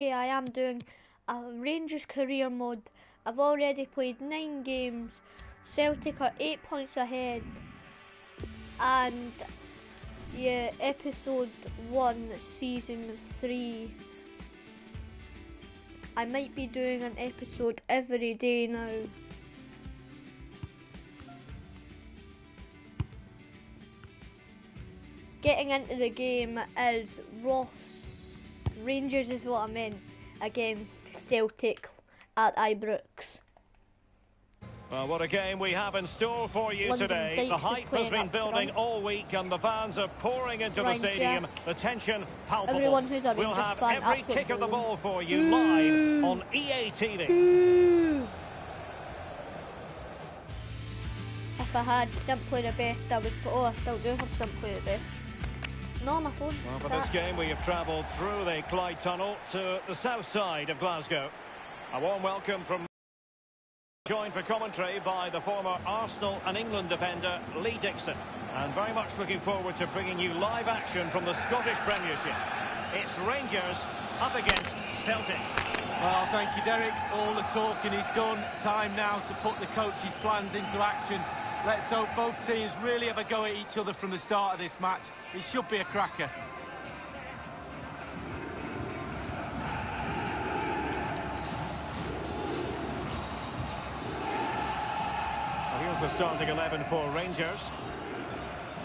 I am doing a Rangers career mode. I've already played nine games. Celtic are eight points ahead. And yeah, episode one, season three. I might be doing an episode every day now. Getting into the game is Ross Rangers is what I meant against Celtic at Ibrox. Well, what a game we have in store for you London today. Dykes the hype has been building front. all week and the fans are pouring into Ryan the stadium. Jack. The tension palpable. Everyone who's a we'll have every kick of the ball for you live on EA TV. If I had simply the best, I would put. Oh, I still do have simply the best. No, on. Well, for this game, we have travelled through the Clyde Tunnel to the south side of Glasgow. A warm welcome from joined for commentary by the former Arsenal and England defender Lee Dixon. And very much looking forward to bringing you live action from the Scottish Premiership. It's Rangers up against Celtic. Well, thank you, Derek. All the talking is done. Time now to put the coach's plans into action. Let's hope both teams really have a go at each other from the start of this match. It should be a cracker. Well, here's the starting 11 for Rangers.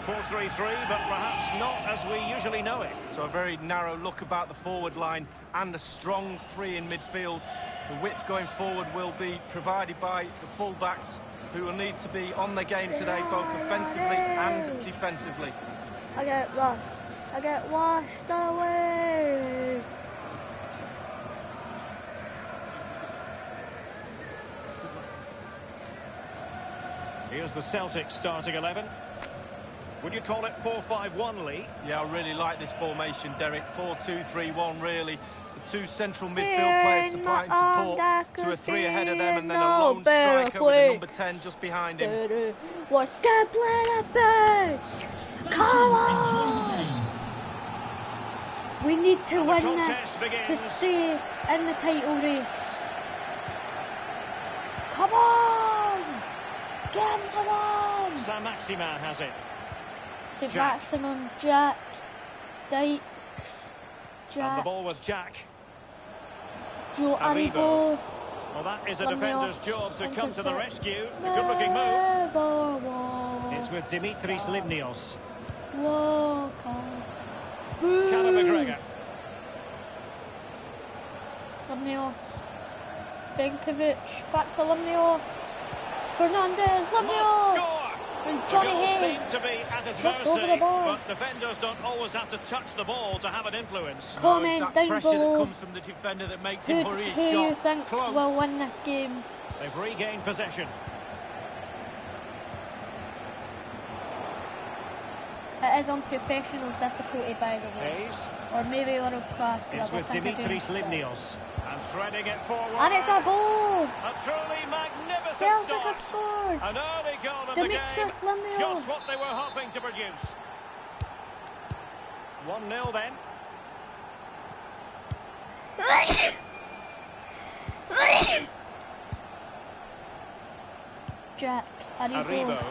4-3-3, but perhaps not as we usually know it. So a very narrow look about the forward line and a strong three in midfield. The width going forward will be provided by the full-backs who will need to be on their game today, both offensively and defensively. I get lost. I get washed away. Here's the Celtic starting 11. Would you call it 4-5-1, Lee? Yeah, I really like this formation, Derek. 4-2-3-1, really. The two central midfield players supplying support to a three ahead of them and then a lone striker with a number 10 just behind him. What's simply the best? Come on! We need to win this to stay in the title race. Come on! Get him, come on! Saint-Maximin has it. So Jack. maximum Jack, And the ball with Jack. Joe Aribo. Well, that is a defender's job to come to the rescue. A good-looking move. It's with Dimitris Limnios. Callum McGregor. Limnios. Benkovic. Back to Limnios. Fernandes. Limnios. Score! And The Johnny goal Hayes. seemed to be at his Just over the mercy, but defenders don't always have to touch the ball to have an influence. Comment it's that down pressure below. that comes from the defender that makes Who, him hurry his who shot. you think Close. will win this game? They've regained possession. Is on professional difficulty, by the way. Hayes. Or maybe world class. but It's with think I do. Dimitris Limnios. And threading it forward. And it's a goal! A truly magnificent Celtic have start. scored! An early goal the Dimitris game. Limnios. Just what they were hoping to produce. 1-0 then. Jack, Arribo. Aribo,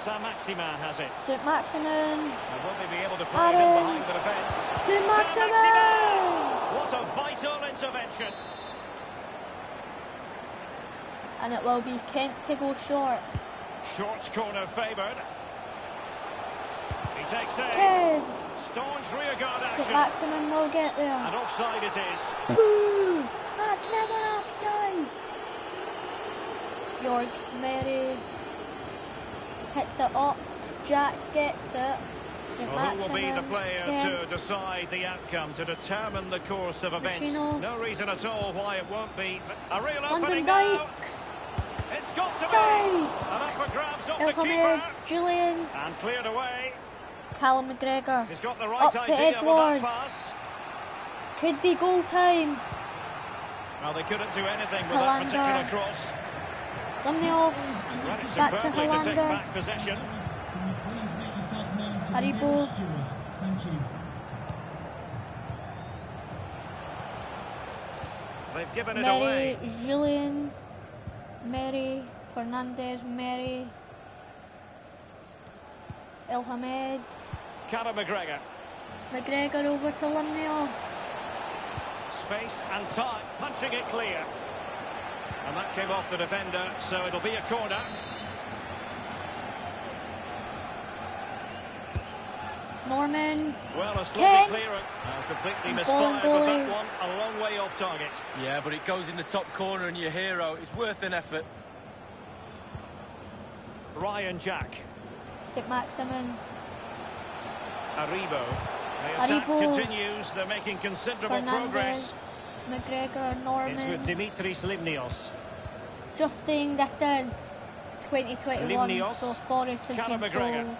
Saint-Maximin has it. St. Maximin, And will they be able to play it in behind the defence? Saint-Maximin! What a vital intervention. And it will be Kent to go short. Short corner favoured. He takes aim. Kent! Staunch rearguard action. Maximin will get there. And offside it is. Boo! That's never offside! York, Mary it up. Jack gets it. Well, who will be the player to decide the outcome, to determine the course of events? Machino. No reason at all why it won't be a real London opening now. It's got to be. And up for grabs off the keeper. Jullien, And cleared away. Callum McGregor. He's got the right Up to Edouard. that pass. Could be goal time. Well, they couldn't do anything with that particular cross. It back to superbly to take Helander. back possession. Aribo, They've given it Mary, away. Jullien, Mary, Fernandes, Mary, Elhamed, Callum McGregor. McGregor over to Limnios. Space and time, punching it clear. And that came off the defender, so it'll be a corner. Norman, Well, a Ken. slightly clearer. Uh, completely And misfired ball with that one. A long way off target. Yeah, but it goes in the top corner and your hero is worth an effort. Ryan Jack. St. Maximin, Aribo. The attack Aribo. continues. They're making considerable Fernandes, progress. McGregor, It's with Norman. Dimitris Limnios. Just saying this is 2021, Limnios, so Forrest has Callum been McGregor. sold.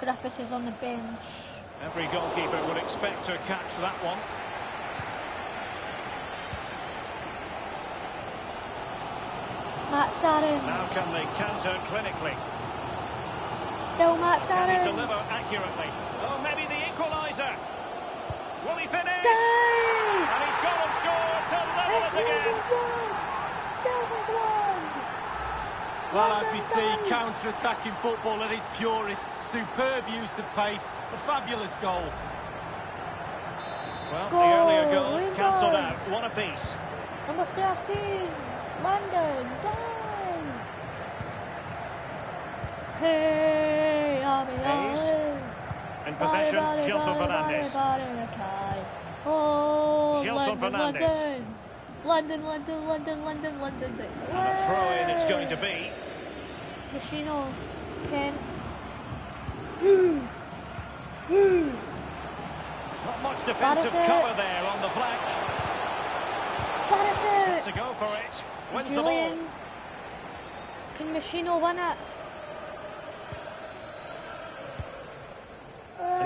Griffiths is on the bench. Every goalkeeper would expect to catch that one. Max Aaron, Now can they counter clinically? still Max Can he Aaron. deliver accurately? Oh, maybe the equaliser. Will he finish? Dave! To level It's it again. 7-1! 7-1! Well, as we see, counter-attacking football at its purest, superb use of pace, a fabulous goal. Well, Goal, the earlier goal cancelled out. One apiece. Number 13, London, Dave! Hey. Abby. In possession, Gelson Fernandes. Oh, Gelson Fernandes. London, London, London, London, London. And a throw-in it's going to be. Machino, Ken. Not much defensive cover there on the flank. Barisic. To go for it. Wins the Jullien. ball. Can Machino win it?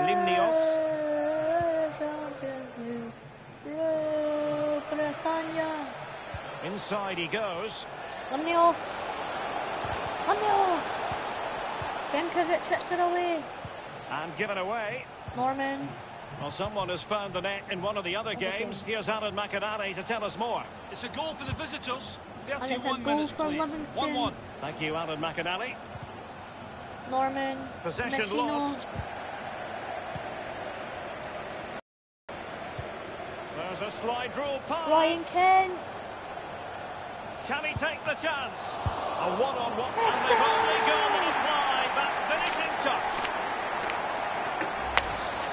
Limnios. Uh, Champions League. Uh, Britannia. Inside he goes. Limnios. Limnios. Benkovic hits it away. And given away. Norman. Well, someone has found the net in one of the other games. Here's Alan McInally to tell us more. It's a goal for the visitors. it's a 31 goal minutes for played. 1-1. Thank you, Alan McInally. Norman. Possession Machino. lost. There's a slide rule pass. Ryan Kent. Can he take the chance? A one-on-one. And they've only gone and applied that finishing touch.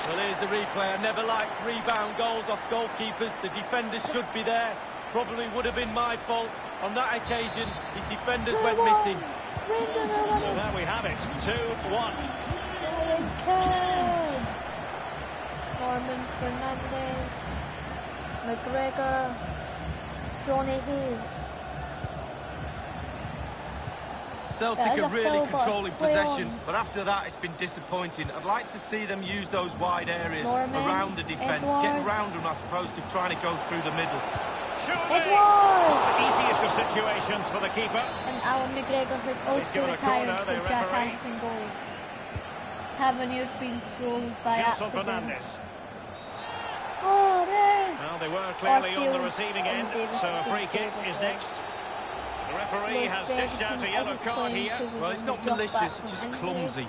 Well, here's the replay. I never liked rebound goals off goalkeepers. The defenders should be there. Probably would have been my fault. On that occasion, his defenders went missing. So there we have it. 2-1. Ryan Kent. Norman Fernandes. McGregor. Jonny Hayes. Celtic are really controlling possession, but after that it's been disappointing. I'd like to see them use those wide areas Norman, around the defence, Edouard. getting around them as opposed to trying to go through the middle. Surely. Edouard! Easiest of situations for the keeper. And Alan McGregor has also given a retired corner, the for Jack referee. Harrison goal. Tavernier's been sold by Gelson. Fernandes. Oh, red! Well, they were clearly on the receiving end, so a free kick is as well. next. The referee Lewis has dished out a Ferguson yellow card here. Well, it's not malicious, it's just clumsy.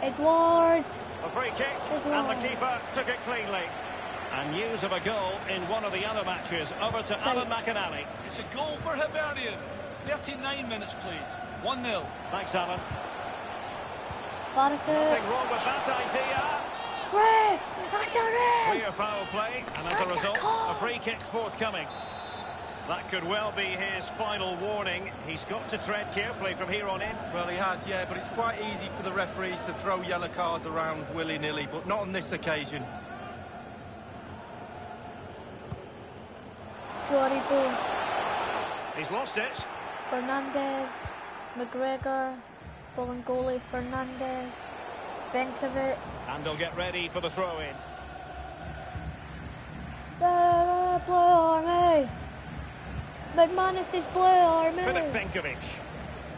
Edouard! A free kick, and the keeper took it cleanly. And news of a goal in one of the other matches. Over to Alan McInally. It's a goal for Hibernian. 39 minutes played. 1-0. Thanks, Alan. Barisic! Nothing wrong with that idea. Red! That's a red! Clear foul play, and as a That's a result, goal. a free kick forthcoming. That could well be his final warning. He's got to tread carefully from here on in. Well, he has, yeah, but it's quite easy for the referees to throw yellow cards around willy-nilly, but not on this occasion. Jory Bone. He's lost it. Fernandes. McGregor. Bolingoli. Fernandes. Benkovic. And they'll get ready for the throw-in. Blue Blue Army! McManus is Blue Army! Filip Benkovic.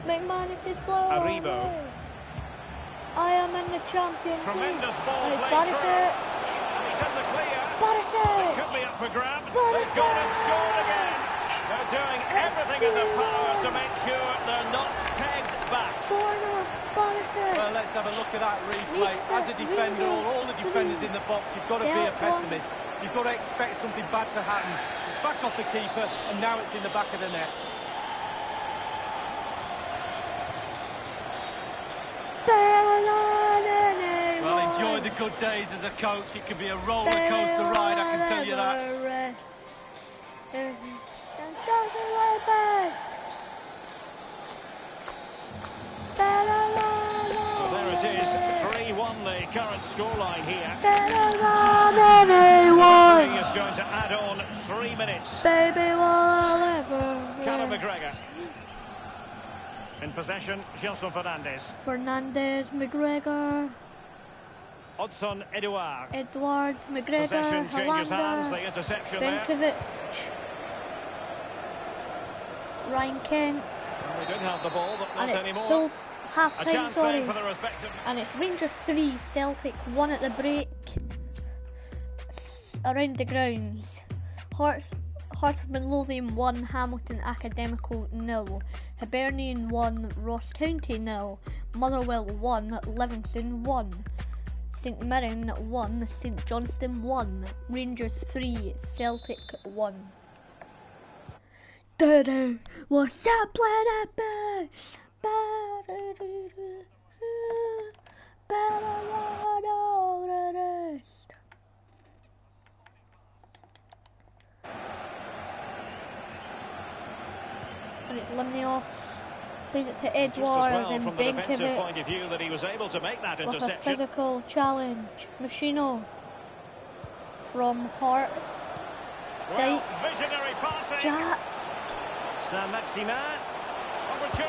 McManus is Blue Aribo. Army! I am in the Champions Tremendous League. ball And it's played Barisic. And he's in the clear. It Barisic! could be up for the grab. They've gone and scored again. They're doing everything in their power to make sure they're not pegged back. Corner, Barisic. Well, let's have a look at that replay. As a defender, or all the defenders in the box, you've got to be a pessimist. You've got to expect something bad to happen. Back off the keeper, and now it's in the back of the net. Well, enjoy the good days as a coach. It can be a roller coaster ride, I can tell you that. So there it is, 3-1 the current scoreline here. Referee is going to add on three minutes. Baby, whatever. Callum McGregor. In possession, Gelson Fernandes. Fernandes, McGregor, Odsonne Edouard. Edward, McGregor, Possession changes hands, the Helander, interception there. Benkovic, Ryan Kent, They didn't have the ball, but not it's anymore. Full half time, sorry. for the. And it's Rangers 3, Celtic 1 at the break. Around the grounds. Hearts, Hearts of Midlothian 1, Hamilton Academical 0. Hibernian 1, Ross County 0. Motherwell 1, Livingston 1. St Mirren 1, St Johnstone 1. Rangers 3, Celtic 1. Da-da, what's up, planet. And it's Limnios. Plays it to Edouard, well then from the defensive Benkovic point of view that he was able to make that with a physical challenge. Machino from Hearts. Well, visionary passing. Jack Saint-Maximin. Opportunity.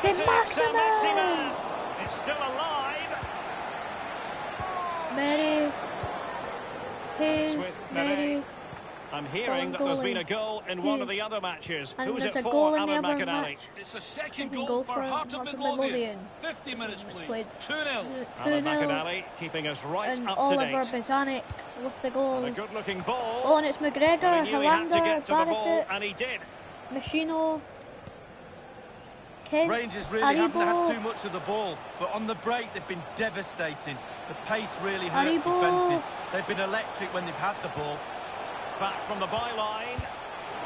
Saint-Maximin. Saint-Maximin. It's still alive. Mary with Mary. I'm hearing that there's been a goal in one of the other matches. and Who's it a for, goal in the Alan match. It's a second goal, goal for Heart of Midlothian. Midlothian. 50 minutes It's played. played 2-0. Two Alan 0 McInally keeping us right and up Oliver to date. Bozanic with the And goal. a good-looking ball. Oh, and it's McGregor, he knew he had to Helander, get to the ball, Barisic, and he did. Machino, Rangers really haven't had too much of the ball, but on the break they've been devastating. The pace really hurts defences. They've been electric when they've had the ball. Back from the byline.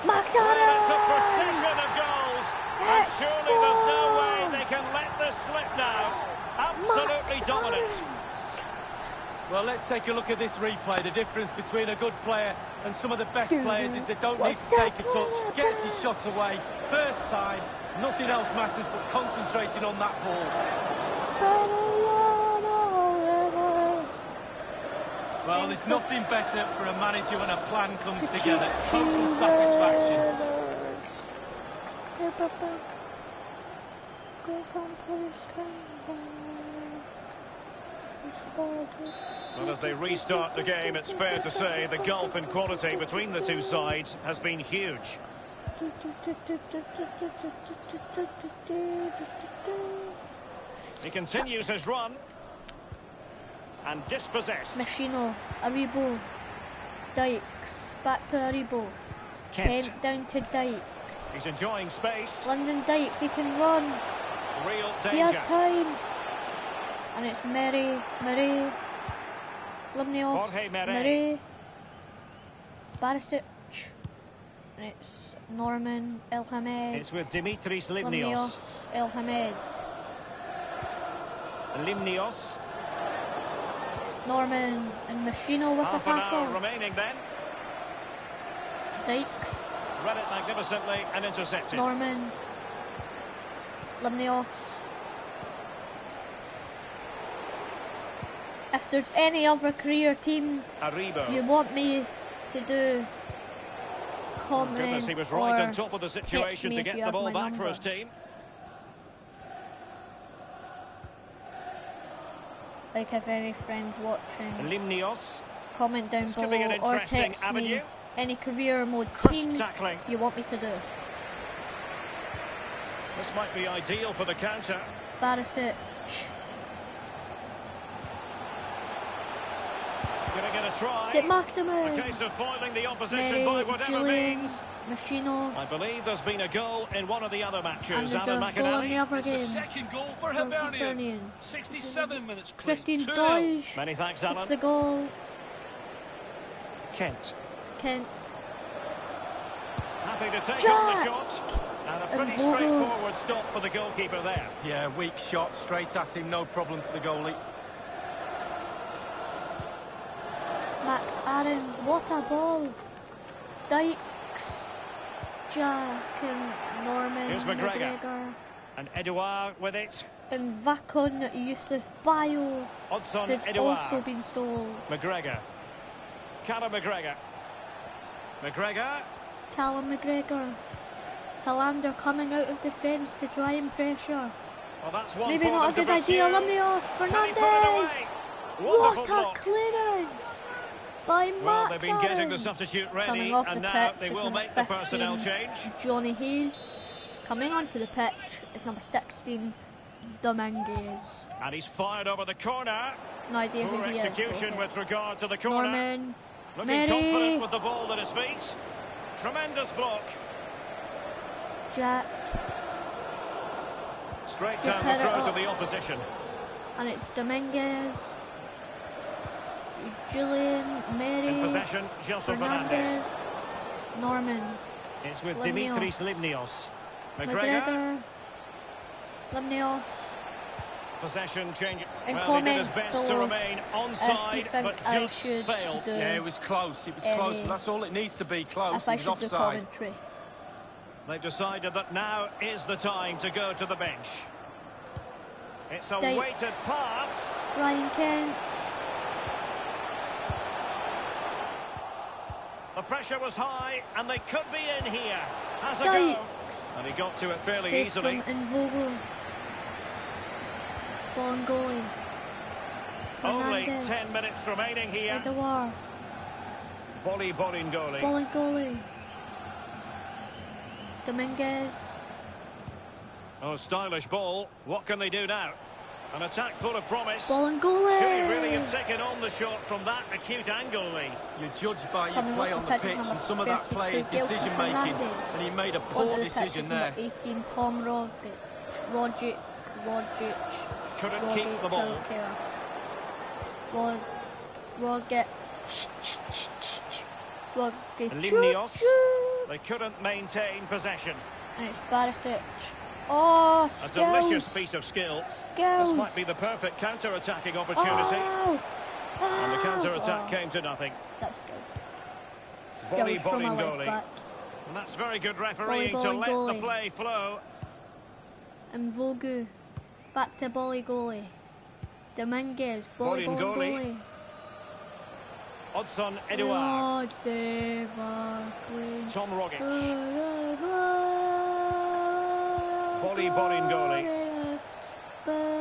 Max that's a procession of goals. And surely there's no way they can let this slip now. Absolutely Max dominant. Well, let's take a look at this replay. The difference between a good player and some of the best players is they don't need to take a touch. Gets his shot away. First time. Nothing else matters but concentrating on that ball. Well, there's nothing better for a manager when a plan comes together. Total satisfaction. Well, as they restart the game, it's fair to say the gulf in quality between the two sides has been huge. He continues his run. And dispossessed. Machino, Aribo, Dykes, back to Aribo, Kent. Kent down to Dykes, He's enjoying space. Lyndon Dykes, he can run, Real danger. he has time, and it's Mary, Murray, Jorge Murray. Murray, Barisic, and it's Norman, Elhamed, It's with Dimitris Limnios. Limnios, Elhamed, Limnios. Norman, and Machino with a Half an hour tackle, remaining then. Dykes, Read it magnificently and intercepted. Norman, Limnios. If there's any other career team Aribo. you want me to do, Oh, comment goodness, he was right on top of the situation to get the ball my back for his team. Like if any friends watching, Limnios. comment down This below be or text avenue. me any career mode teams tackling. you want me to do. This might be ideal for the counter. Barisic, Gonna get a try. Is it A case of foiling the opposition Mary, by whatever Jullien, means. Machino, I believe there's been a goal in one of the other matches. there's Alan a goal in the McInally. It's the second goal for For Hibernian. Hibernian. 67 minutes played. Christine 2-0. Doige. Many thanks, Alan. It's the goal. Kent. Kent. Happy to take Jack! on the shot. And a pretty And straightforward stop for the goalkeeper there. Yeah, weak shot, straight at him, no problem for the goalie. Max Aaron. What a ball. Dykes. Jack and Norman Here's McGregor. McGregor. And Edouard with it. And Vakon Yusuf Bio Odsonne has Edouard. also been sold. McGregor. Callum McGregor. McGregor. Callum McGregor. Helander coming out of defence to try and pressure. Well, that's one Maybe not a good idea. pursue. Limnios Can he Fernandes. What a block. clearance by Well, they've been getting the substitute ready, off and the now they will make the personnel change. Jonny Hayes. Coming onto the pitch is number 16, Dominguez. And he's fired over the corner. No idea who Poor he is. execution okay. with regard to the corner. Norman. Looking Mary. confident with the ball at his feet. Tremendous block. Jack. Straight Just down the throat of the opposition. And it's Dominguez. Jullien. Mary. In possession, Gelson Fernandes. Fernandes. Norman. It's with Limnios. Dimitris Limnios. McGregor. McGregor. Limnios. Possession change. And well, he did his comment best to remain onside, but I just should failed. Yeah, it was close, it was Any- close, but that's all it needs to be, close. if I It was should do offside. commentary. They've decided that now is the time to go to the bench. It's a They- weighted pass. Ryan Kent. The pressure was high, and they could be in here. Has a go. And he got to it fairly Saved easily. from Invogel. Bolingoli. Only 10 minutes remaining here. Edouard. Volley, Bolingoli. Bolingoli. Dominguez. Oh, stylish ball. What can they do now? An attack full of promise. Bolingoli. Should he really have taken on the shot from that acute angle, Lee? You're judged by your play on the the pitch, pitch, and some of that play is decision making, and he made a poor the pitch decision there. 18, Tom Rogic. Rogic. Rogic. Couldn't keep the ball. Rod, Rogic. Rogic. Limnios. They couldn't maintain possession. And it's Barisic. Oh, A skills. delicious piece of skill. Skills. This might be the perfect counter-attacking opportunity. Oh. And the Oh. counter-attack Oh, came to nothing. That's skills. Volley, Skills from a Bolingoli. left back. And that's very good refereeing Volley, to let goalie. the play flow. And Vogu. Back to Bolly goalie. Dominguez. Bolly Bolingoli. goalie. Odsonne Edouard. Rod Tom Rogic. Oh, oh, oh. Bolly Bolingoli.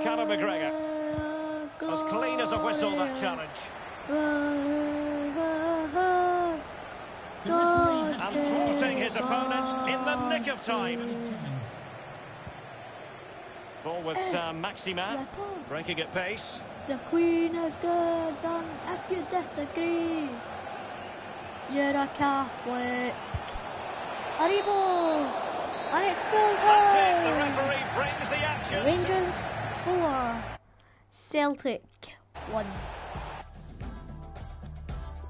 Callum McGregor. As clean as a whistle, that challenge. And thwarting his opponent in the nick of time. Ball with uh, Saint-Maximin. Breaking at pace. The Queen is good, and if you disagree, you're a Catholic. Arrivo! And it's still That's Celtic 1.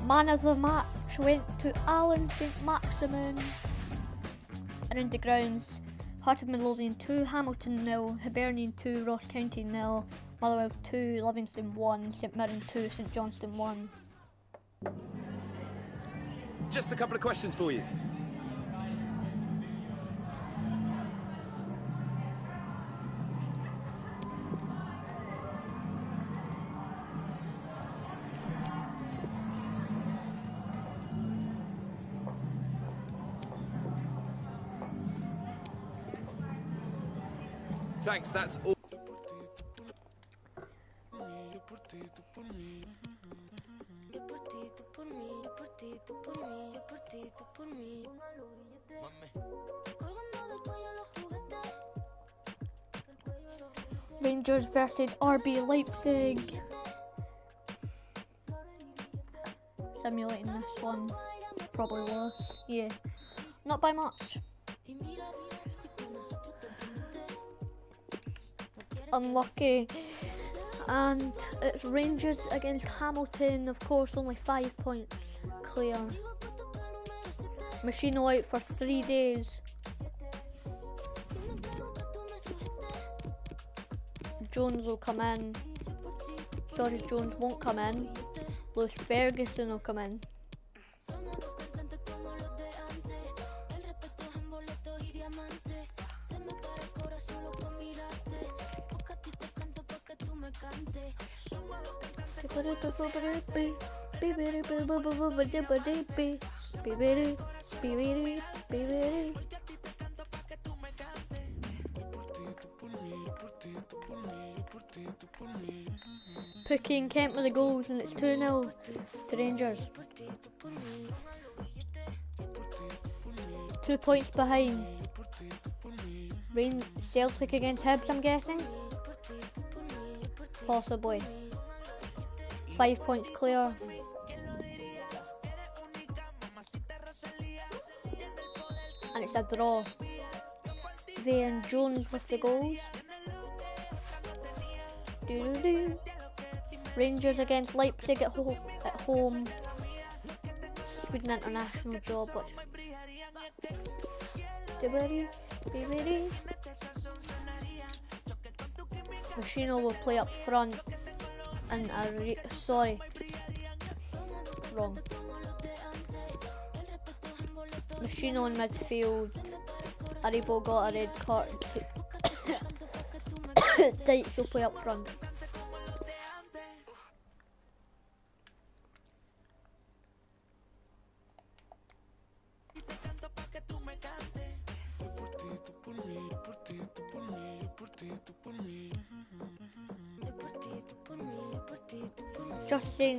Man of the match went to Alan St Maximin. Around the grounds, Heart of Midlothian 2, Hamilton nil, Hibernian 2, Ross County nil, Motherwell 2, Livingston 1, St Mirren 2, St Johnstone 1. Just a couple of questions for you. Cuello los juguetes. Rangers versus RB Leipzig. Simulating this one. Probably was. Yeah. Not by much. Unlucky. And it's Rangers against Hamilton, of course, only five points clear. Machino out for three days. Jones will come in. Sorry, Jones won't come in. Lewis Ferguson will come in. And Kent with the goals and it's 2 0 to Rangers. Two points behind. Rain Celtic against Hibs, I'm guessing. Possibly. Five points clear. And it's a draw. Van Jones with the goals. Doo-doo-doo. Rangers against Leipzig at, ho- at home. Sweden international job, but. Machino will play up front. I re- sorry. Wrong. Machine on midfield. Aribo got a red card. Dykes will play up front.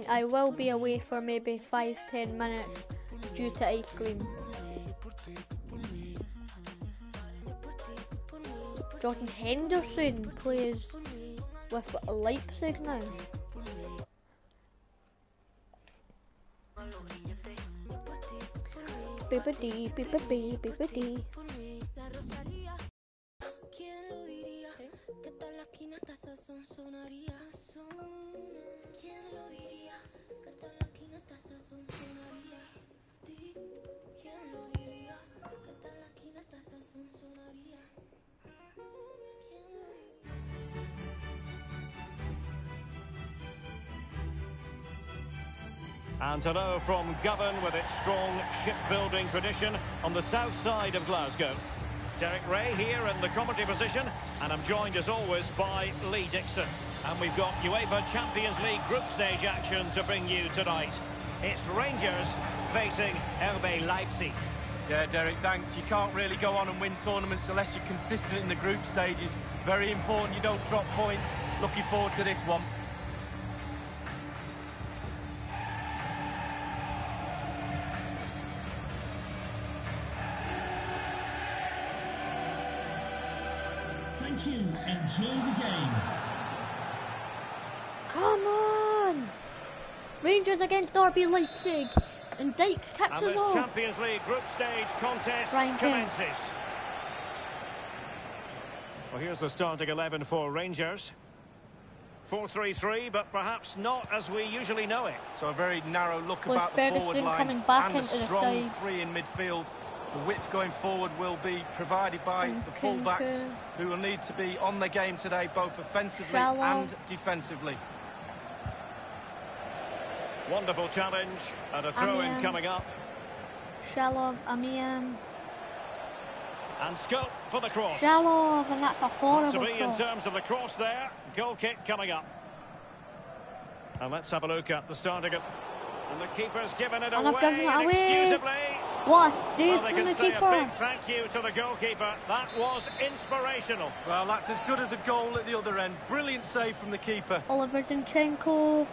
I will be away for maybe 5 10 minutes due to ice cream. Jordan Henderson plays with Leipzig now. Bibbidi, bibbidi, bibbidi. And know from Govan with its strong shipbuilding tradition on the south side of Glasgow. Derek Ray here in the commentary position, and I'm joined as always by Lee Dixon. And we've got UEFA Champions League group stage action to bring you tonight. It's Rangers facing RB Leipzig. Yeah, Derek, thanks. You can't really go on and win tournaments unless you're consistent in the group stages. Very important you don't drop points. Looking forward to this one. Enjoy the game. Come on! Rangers against RB Leipzig. And Dykes kicks And us this. Champions League group stage contest Ryan Kent. commences. Well, here's the starting 11 for Rangers. 4-3-3, but perhaps not as we usually know it. So a very narrow look Lewis about the forward Ferguson line coming back and into a the strong side. three in midfield. The width going forward will be provided by the fullbacks who will need to be on the game today, both offensively Chalov. and defensively. Wonderful challenge and a throw-in coming up. Chalov, Amian. And scope for the cross. Chalov, and that's a horrible to horrible be in terms of the cross there. Goal kick coming up. And let's have a look at the starting. At, and the keeper's given it And I've away given it away. Inexcusably. What a save Well, they from can the say a keeper. big thank you to the goalkeeper. That was inspirational. Well, that's as good as a goal at the other end. Brilliant save from the keeper. Oliver Zinchenko.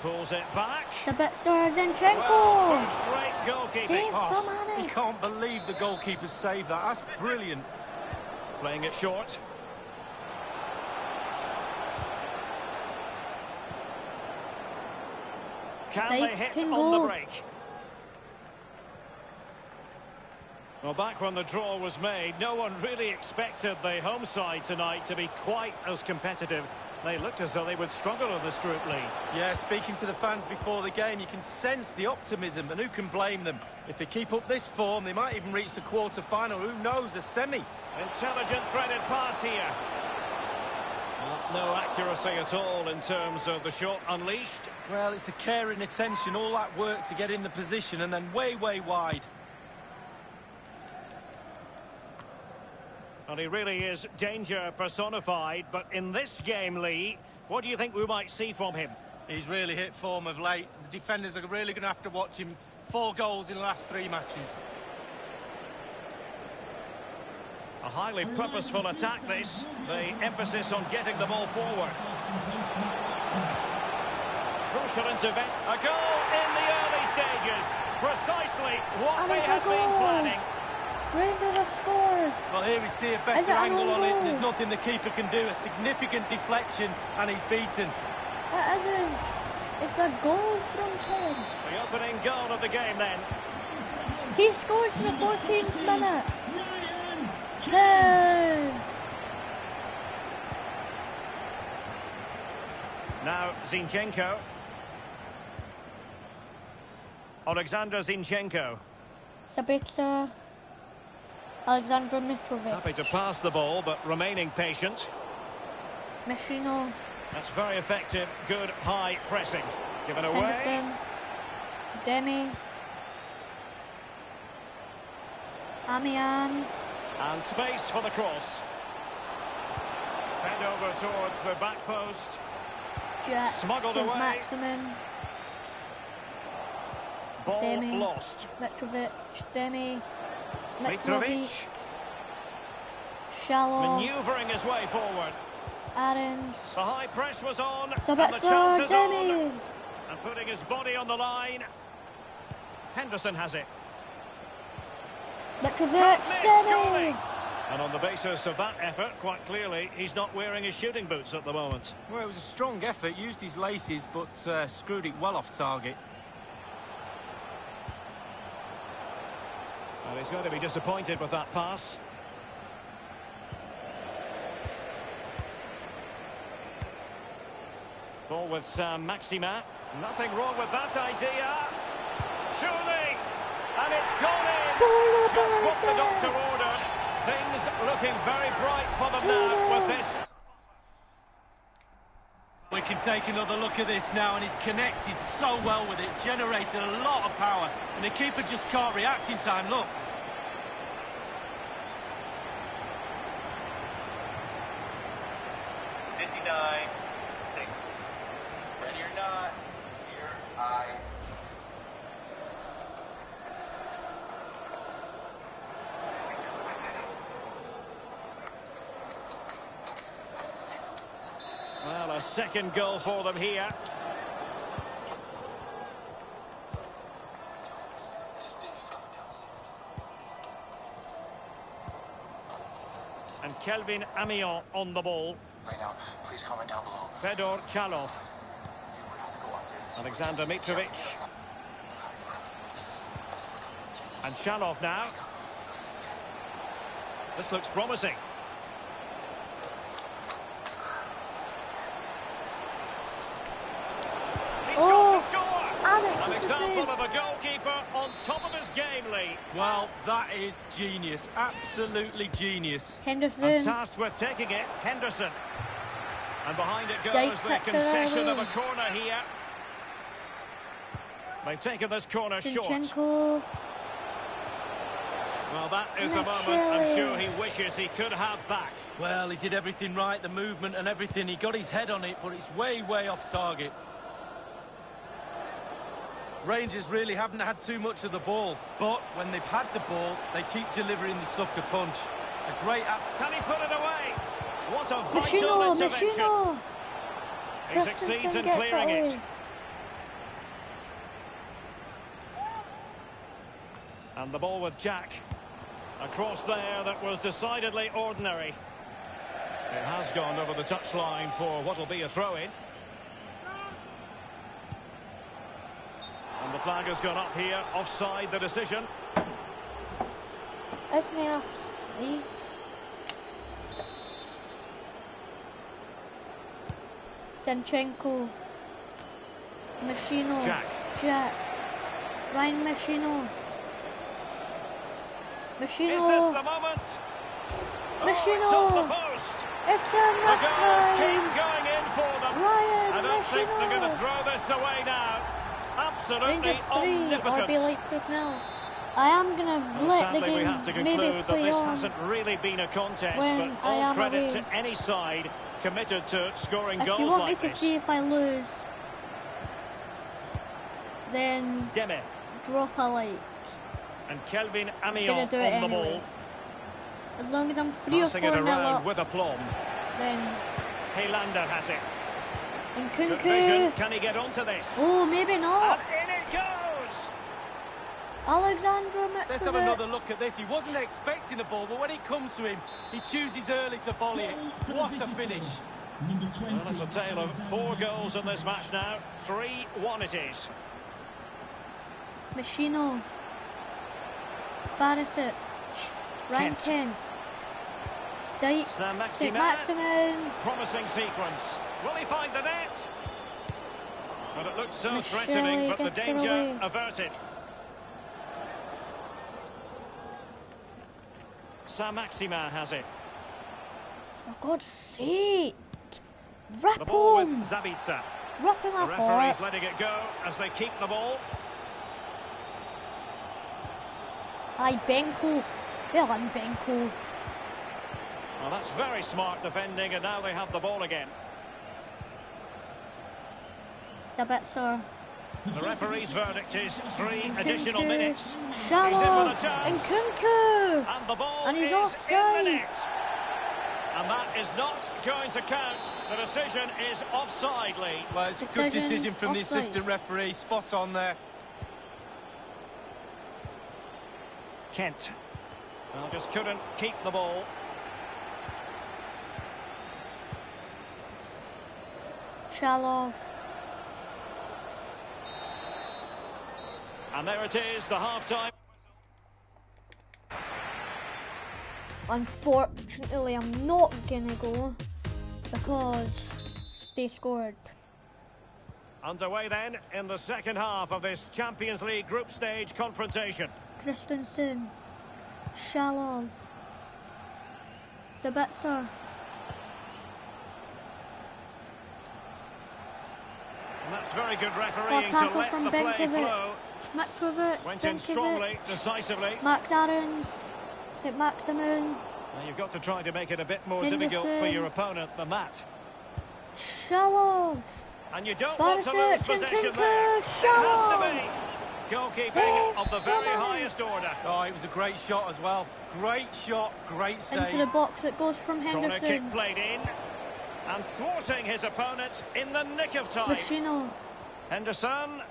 Pulls it back. Sabitzer Zinchenko. Well, first-rate goalkeeping. Save Oh, from You can't believe the goalkeeper saved that. That's brilliant. playing it short. Can they Dykes hit can on the break? Well, back when the draw was made, no one really expected the home side tonight to be quite as competitive. They looked as though they would struggle in this group league. Yeah, speaking to the fans before the game, you can sense the optimism, and who can blame them? If they keep up this form, they might even reach the quarter-final. Who knows, a semi? Intelligent threaded pass here. No accuracy at all in terms of the shot unleashed. Well, it's the care and attention, all that work to get in the position, and then way, way wide. And he really is danger personified. But in this game, Lee, what do you think we might see from him? He's really hit form of late. The defenders are really going to have to watch him. Four goals in the last three matches. A highly purposeful attack, this. The emphasis on getting the ball forward. Crucial intervention. A goal in the early stages. Precisely what And they it's a had been planning. Rangers have scored. Well, here we see a better angle on it. There's nothing the keeper can do. A significant deflection, and he's beaten. Uh, it isn't. It's a goal from him. The opening goal of the game then. He scores in the 14th minute. Hey. Now Zinchenko. Alexander Zinchenko. Sabitzer. Alexander Mitrovic. Happy to pass the ball, but remaining patient. Machino. That's very effective. Good high pressing. Given away. Henderson. Demi. Amian. And space for the cross. Fed over towards the back post. Jet. Smuggled away. Maximin. Ball Demi. lost. Mitrovic. Demi. Mitrovic Mitrovic. Chalov. manoeuvring his way forward. Aarons. The high press was on. and the Sabitzer. chance is on. Demi. And putting his body on the line. Henderson has it. Mitrovic. Can't miss, surely. Demi. And on the basis of that effort, quite clearly, he's not wearing his shooting boots at the moment. Well, it was a strong effort. Used his laces, but uh, screwed it well off target. And he's going to be disappointed with that pass. Ball with Saint-Maximin. Nothing wrong with that idea. Surely. And it's gone in. Just what the doctor ordered. Things looking very bright for them now with this. Take another look at this now, and he's connected so well with it, generated a lot of power, and the keeper just can't react in time. Look. Fifty-nine, six. Ready or not, here I. Well, a second goal for them here. And Kelvin Amian on the ball. Right now, please comment down below. Fedor Chalov. Do we have to go up there and see Alexander? Mitrovic. And Chalov now. This looks promising. He's Oh, got to score! Alex, An what's the example save? of a goalkeeper on top of his. Well, that is genius. Absolutely genius. And Henderson. tasked with taking it, Henderson. And behind it goes Dykes the concession of a corner here. They've taken this corner short. Well, that is a Not moment I'm sure. sure he wishes he could have back. Well, he did everything right, the movement and everything. He got his head on it, but it's way, way off target. Rangers really haven't had too much of the ball, but when they've had the ball, they keep delivering the sucker punch. A great... Ap- Can he put it away? What a vital intervention. He succeeds in clearing it. And the ball with Jack. A cross there that was decidedly ordinary. It has gone over the touchline for what will be a throw-in. And the flag has gone up here, offside the decision. Isn't he offside? Zinchenko. Machino. Jack. Jack. Ryan Machino. Is this Machino. the moment? Machino. Oh, it's off the post. It's The enough goals keep going in for them. Ryan I don't think they're going to throw this away now. Absolutely Rangers 3, omnipotent. RB Leipzig now. I am going to Well, let the we game have to maybe conclude that this hasn't really been a contest, but I all am credit away. to any side committed to scoring If you goals want like me to this. see if I lose, then Demme drop a like. and Kelvin Amian on the anyway. ball, As long as I'm three or passing four it around up, with aplomb. then Helander has it. And Kunku. Can he get onto this? Oh, maybe not. And in it goes. Alexandra Let's have another look at this. He wasn't expecting the ball, but when it comes to him, he chooses early to volley it. Goal for the What a finish. Number 20. Well, it's a tale of four goals in this match now. 3-1 it is. Machino. Barisic. Rankin. Kent. Kent. Dyke. Sam St. Maximin. Maximin. Promising sequence. Will he find the net? Well, it looked so Michele threatening, but the danger averted. Saint-Maximin has it. For God's sake. Rip The ball with him. Sabitzer. Rip him The apart. referee's letting it go as they keep the ball. Aye, Benko. Well, Benko. Well, that's very smart defending, and now they have the ball again. Sabitzer. The referee's verdict is three And additional Kunku. minutes. Chalov. He's in with a And. Kunku. And the ball And he's is in offside. the net. And that is not going to count. The decision is offside, Lee. Well, it's a good Decision decision from the assistant referee. Spot on there. Kent. Well, just couldn't keep the ball. Chalov. And there it is, the half-time. Unfortunately, I'm not gonna go because they scored. Underway then in the second half of this Champions League group stage confrontation. Christensen. Chalov. Sabitzer. And that's very good refereeing to let the play Benkovic. Flow. Mitrovic. Went in Benkovic, strongly, decisively. Max Aarons. St. Maximin. Now you've got to try to make it a bit more difficult for your opponent than that. Chalov. And you don't want to lose possession Kunku. there. It has to be. Save Goalkeeping of the very somebody. highest order. Oh, it was a great shot as well. Great shot, great save. Into the box it goes from Corner kick Henderson. played in. And thwarting his opponent in the nick of time. Machino. Henderson,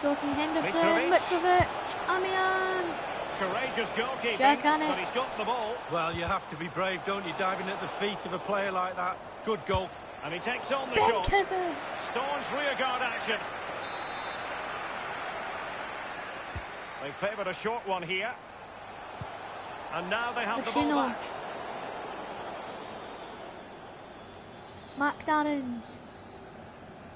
Jordan Henderson. Mitrovic. Mitrovic. Amian. courageous goalkeeping, Jack on but he's got the ball. Well, you have to be brave, don't you, diving at the feet of a player like that. Good goal. And he takes on the shot. Benkovic. Staunch rearguard action. They favoured a short one here. And now they have the ball Machino. back. Max Aarons.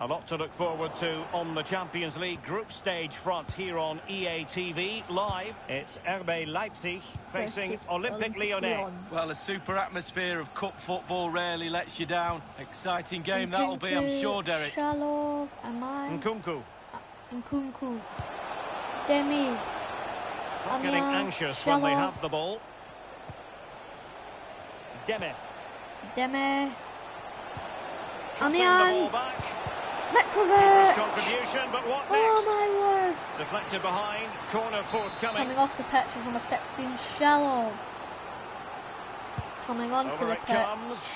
A lot to look forward to on the Champions League group stage front here on EA TV live. It's RB Leipzig facing versus Olympique Lyonnais. Lyon. Well, a super atmosphere of cup football rarely lets you down. Exciting game that'll be, I'm sure, Derek. Chalov. Amai. Nkunku uh, Nkunku. Demme. not getting Amian, anxious when they have the ball. Demme Demme. cutting the Amian. ball back. His Mitrovic. contribution, but what Oh next? my word. Deflected behind, corner forthcoming. Coming off the pitch is number 16, Chalov. Coming onto Over the it pitch. comes.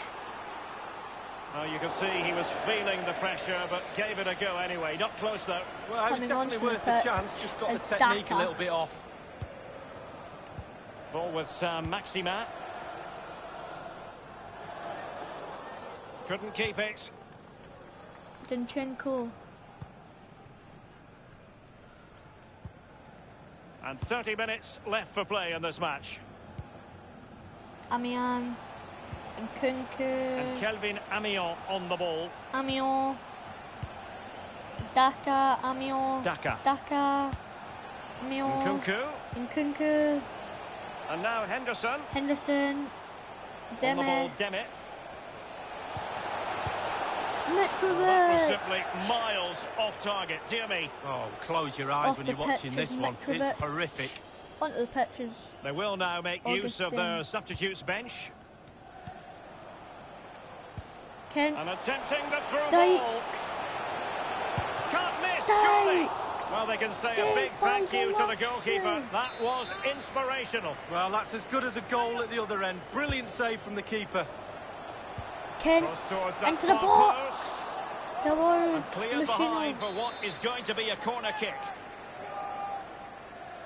Oh, you can see he was feeling the pressure, but gave it a go anyway. Not close though. Well, it was definitely onto the worth the chance. Just got the is technique a little bit off. Ball with Saint-Maximin. Couldn't keep it. Zinchenko. And 30 minutes left for play in this match. Amiens. And Kunku. And Kelvin Amian on the ball. Amiens. Daka. Amiens. Daka. Daka. Amiens. Nkunku. And Kunku. And now Henderson. Henderson. On the ball, Demme. Demmett. That was simply miles off target. Dear me. Oh, close your eyes Off when you're watching this one. It's horrific. Onto the pitches. They will now make use of Augustin. their substitutes bench. Kent. And attempting the through Dykes. ball. Can't miss, surely. Well, they can say a big thank you to the Watson. goalkeeper. That was inspirational. Well, that's as good as a goal at the other end. Brilliant save from the keeper. Kent. Cross towards that Into the box. Towards cleared behind for what is going to be a corner kick.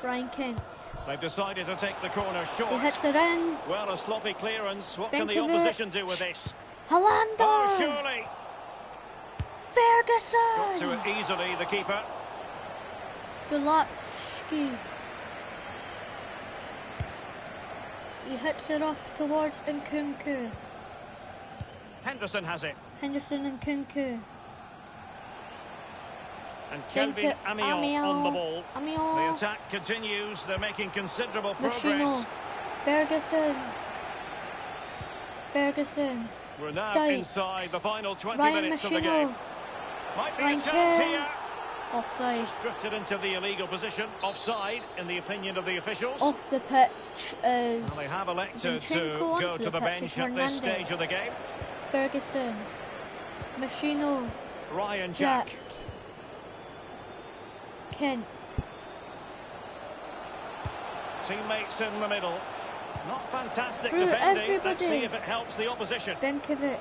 Ryan Kent. They've decided to take the corner short. He hits it in. Well, a sloppy clearance. What can the opposition do with this? Helander. Oh, surely. Got to Ferguson. it easily, the keeper. Gulácsi. He hits it up towards Nkunku. Henderson has it. Henderson and Kunku. And Kelvin Amian on the ball. The attack continues. They're making considerable progress. Ferguson. Ferguson. We're now inside the final 20 Ryan minutes of the game. Might be Ryan a chance here. Offside. Just drifted into the illegal position. Offside, in the opinion of the officials. Off the pitch is Well, they have elected to go to the the bench at this stage of the game. Ferguson. Machino. Ryan Jack. Jack. Kent. Teammates in the middle. Not fantastic Through defending. Let's see if it helps the opposition. Benkovic.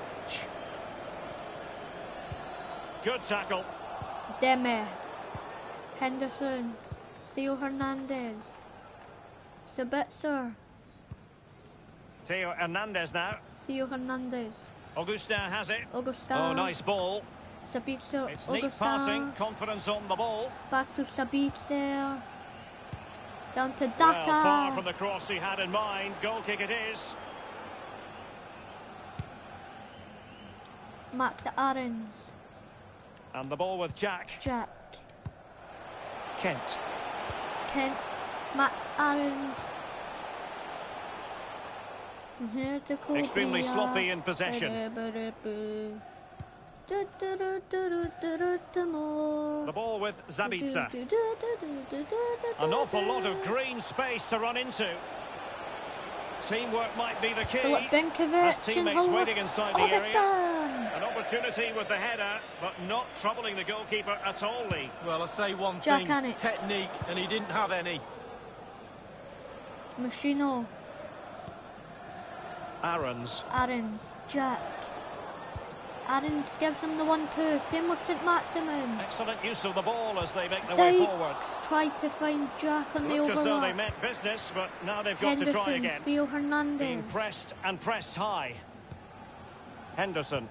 Good tackle. Demme. Henderson. Theo Hernandez. Sabitzer. Theo Hernandez now. Theo Hernandez. Augustin has it. Augustin. Oh, nice ball. Sabitzer. It's neat Augustin. passing. Confidence on the ball. Back to Sabitzer. Down to Well, Daka. far from the cross he had in mind. Goal kick it is. Max Aarons. And the ball with Jack. Jack. Kent. Kent. Max Aarons. And here to Kobe. Extremely mm-hmm. sloppy in possession. The The ball with Sabitzer. An awful lot of green space to run into. Teamwork might be the key. Philip As Benkovic and teammates waiting inside the area. An opportunity with the header, but not troubling the goalkeeper at all, Lee. Well, I say one Jack thing, Hannock. technique, and he didn't have any. Machino. Aaron's. Aarons. Jack. Aarons gives him the one-two. Same with St Maximin. Excellent use of the ball as they make their way forward. Dykes tried to find Jack on the Looked as though they overlap. meant business, but now they've got to try Henderson, again. Theo Being pressed and pressed high. Henderson.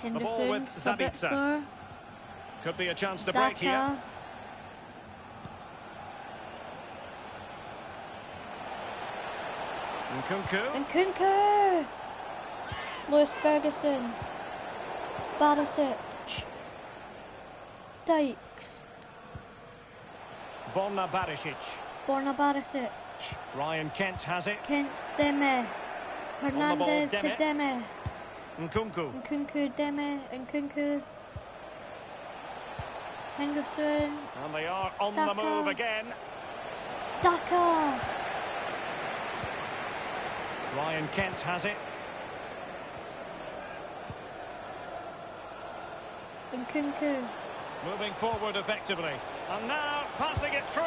Henderson. The ball with. Sabitzer, Could be a chance to break here. Nkunku. And Kunku. Lewis Ferguson. Barisic. Dykes. Borna Barisic. Borna Barisic. Ryan Kent has it. Kent Demme. Hernandez to Demme. Demme. Nkunku. And Kunku Demme. And Kunku. Henderson. And they are on Saka. the move again. Daka. Ryan Kent has it. And Kunku. Moving forward effectively. And now passing it through.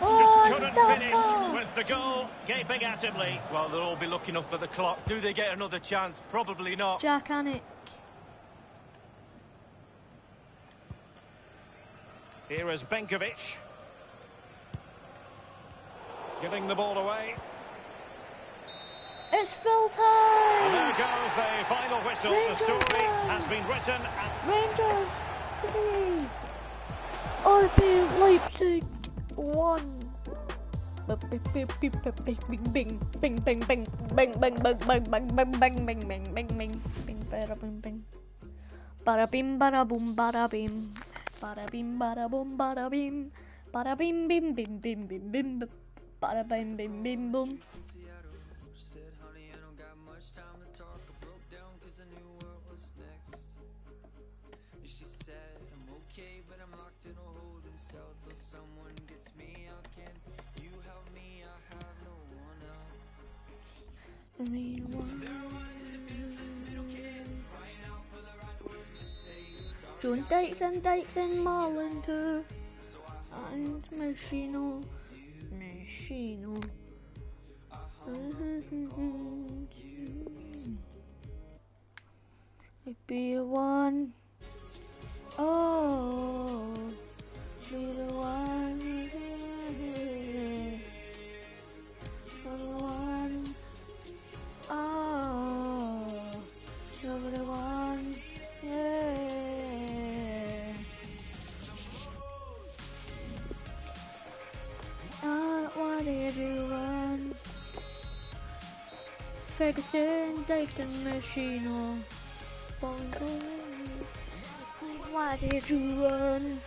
Oh, Just couldn't Daka. finish with the goal. Gaping at him, Lee. Well, they'll all be looking up at the clock. Do they get another chance? Probably not. Jack Hannock. Here is Benkovic. Giving the ball away. It's full And there goes the final whistle. The Rangers story win. has been written. Rangers three. RB Leipzig one. bing bing bing bing bing bing bing bing bing bing bing bing bing bing bing bing bada bing bing bada bim bada boom bada bim bada bim bada boom bada bim bada bim bim bim bim bim bim bada bim bim bim boom Jones Dykes and Dykes and Marlin too. And Machino. Machino. Be the one. Oh, Take the machine. off. Why did you run?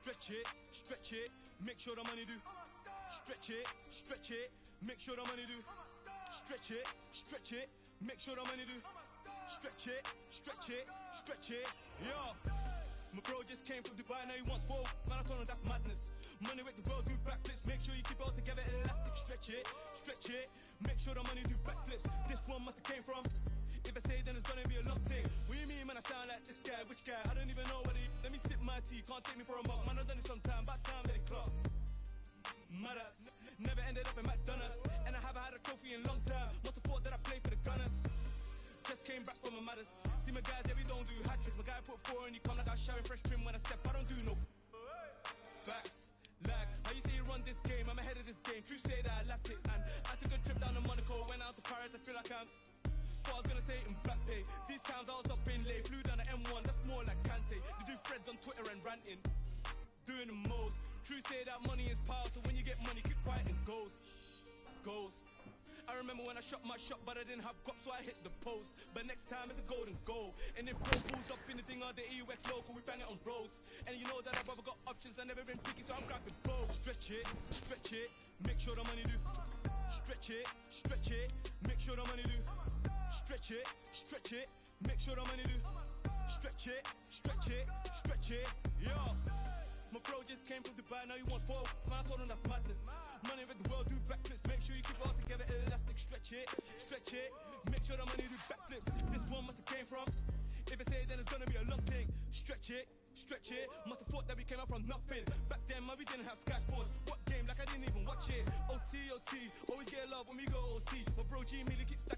Stretch it, stretch it, make sure the money do. Stretch it, stretch it, make sure the money do. Stretch it, stretch it, make sure the money do. Stretch it, stretch it, stretch it, yeah. My bro just came from Dubai, now he wants four. Man, I told him that's madness. Money with the world do backflips, make sure you keep it all together, elastic. Stretch it, stretch it, make sure the money do backflips. This one must have came from. If I say then it's gonna be a long thing. What you mean, man? I sound like this guy, which guy? I don't even know what he. Let me sip my tea, can't take me for a mug. Man, I've done it sometime, about time let it clock. Mad never ended up in McDonald's, and I haven't had a trophy in long time. Must have thought that I played for the Gunners. Just came back from a maddest. See my guys, yeah, we don't do hat tricks. My guy put four and you come like I showering fresh trim when I step. I don't do no facts. Lag, how you say you run this game? I'm ahead of this game. True say that I lapped it, and I took a trip down to Monaco, went out to Paris. I feel like I'm thought I was gonna say in pay. These times I was up in late, flew down the M1, that's more like Kante. They do threads on Twitter and ranting, doing the most. True say that money is power, so when you get money, keep quiet and ghost, ghost. I remember when I shot my shot, but I didn't have guap, so I hit the post. But next time it's a golden goal. And if bro pulls up in anything on the EUX local, we bang it on roads. And you know that I've ever got options, I never been picky, so I'm grabbing both. Stretch it, stretch it, make sure the money do. Stretch it, stretch it, make sure the money do. Stretch it, stretch it, make sure the money do. Stretch it, stretch it, stretch it, yo. My bro just came from Dubai, now he wants four. Man, I told him madness. Money with the world, do backflips. Make sure you keep it all together, elastic. Stretch it, stretch it. Make sure the money do backflips. This one must have came from. If it say, then it's gonna be a long thing. Stretch it, stretch it. Must have thought that we came out from nothing. Back then, man, we didn't have sports. What game? Like I didn't even watch it. OT, OT. Always get love when we go OT. My bro G Mealy keeps stacking.